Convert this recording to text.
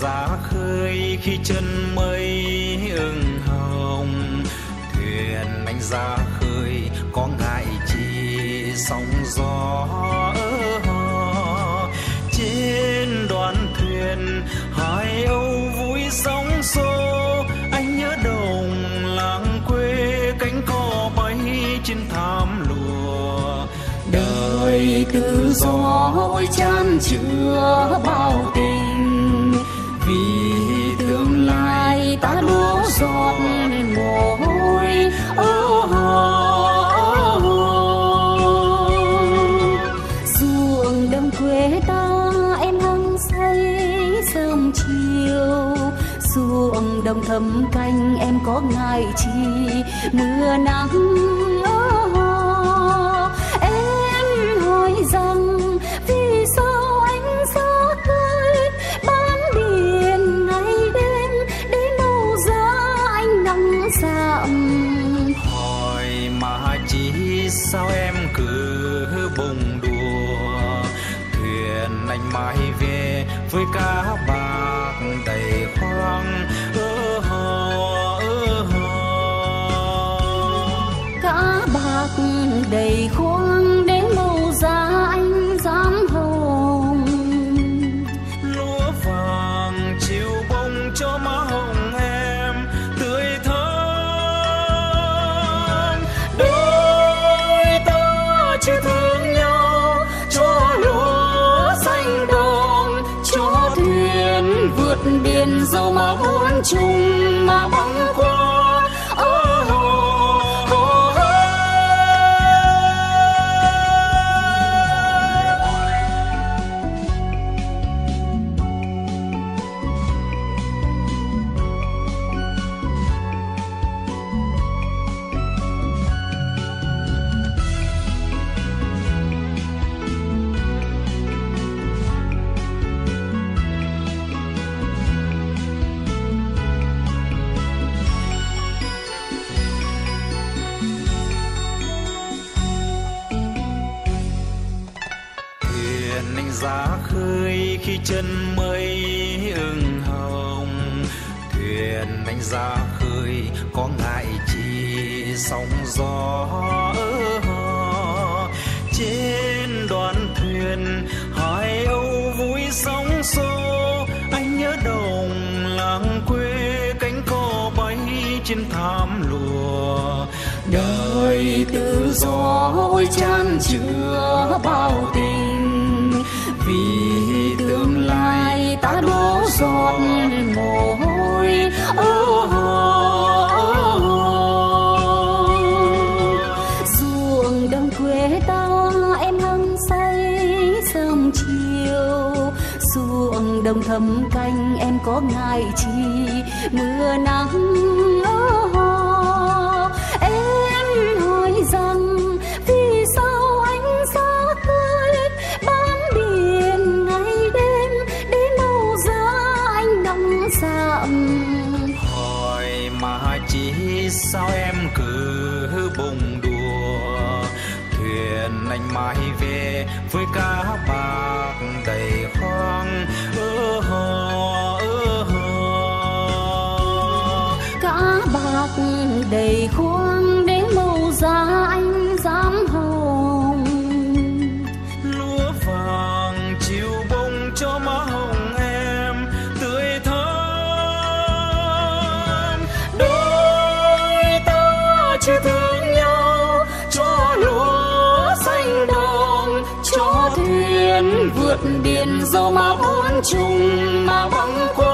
ra khơi khi chân mây ưng hồng. Thuyền anh ra khơi, có ngại chi sóng gió trên đoàn thuyền, hai âu vui sóng xô. Anh nhớ đồng làng quê cánh cò bay trên thảm lùa. Đời tự do ôi chan chứa bao tình vì tương lai ta đổ giọt mồ hôi ơ ruộng đồng quê ta em hăng say sớm chiều. Ruộng đồng thấm canh em có ngại chi mưa nắng dặm hỏi mà chỉ sao em cứ bông đùa? Thuyền anh mãi về với cá bạc biển dầu mà cuốn chung mà bóng thuyền anh ra khơi khi chân mây ưng hồng. Thuyền anh ra khơi, có ngại chi sóng gió trên đoàn thuyền hai âu vui sóng xô. Anh nhớ đồng làng quê, cánh cò bay trên thảm lùa. Đời tự do ôi chan chứa bao tình. Đồng thầm canh em có ngại chi? Mưa nắng em hỏi rằng vì sao anh xa khơi bán biển ngày đêm để đâu ra anh đóng giảm hỏi mà chỉ sao em cứ bùng đùa? Thuyền anh mãi về với cả bạc sắc đầy khoang để màu da anh dám hồng. Lúa vàng chiều bông cho má hồng em, tươi thơm. Đôi ta chưa thương nhau cho lúa xanh đồng cho thuyền vượt biển dẫu mà bốn trùng mà băng qua.